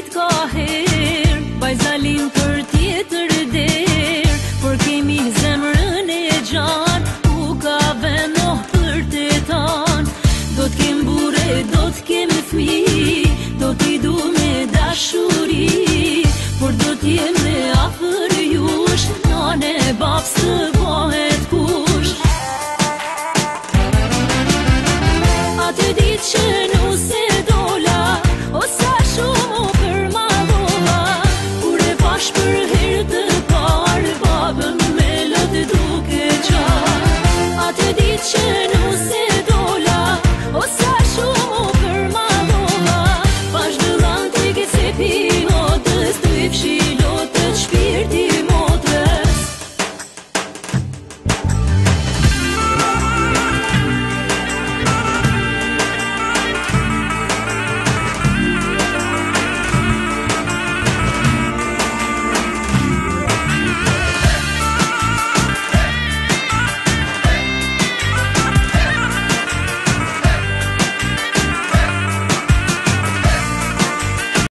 dit ka her Baj zalim për tjetër der Por kemi zemrën e gjan U ka veno për të tan Do t'kem bure, do t'kem fmi Do t'i du me dashuri Por do t'jem